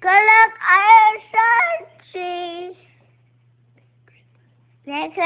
Good luck, I am searching. Next